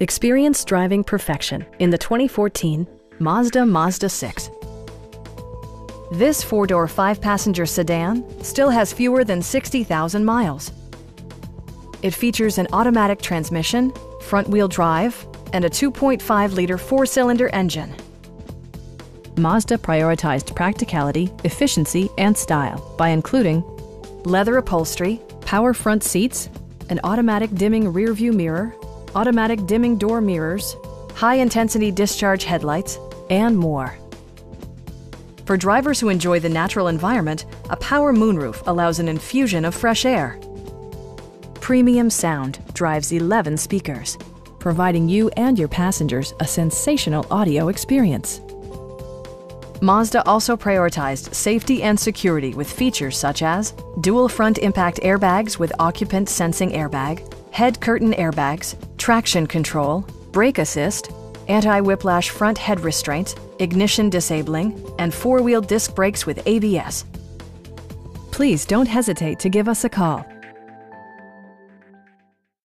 Experience driving perfection in the 2014 Mazda Mazda 6. This four-door, five-passenger sedan still has fewer than 60,000 miles. It features an automatic transmission, front-wheel drive, and a 2.5-liter four-cylinder engine. Mazda prioritized practicality, efficiency, and style by including leather upholstery, power front seats, an automatic dimming rearview mirror, automatic dimming door mirrors, high-intensity discharge headlights, and more. For drivers who enjoy the natural environment, a power moonroof allows an infusion of fresh air. Premium sound drives 11 speakers, providing you and your passengers a sensational audio experience. Mazda also prioritized safety and security with features such as dual front impact airbags with occupant sensing airbag, head curtain airbags, traction control, brake assist, anti-whiplash front head restraints, ignition disabling, and four-wheel disc brakes with ABS. Please don't hesitate to give us a call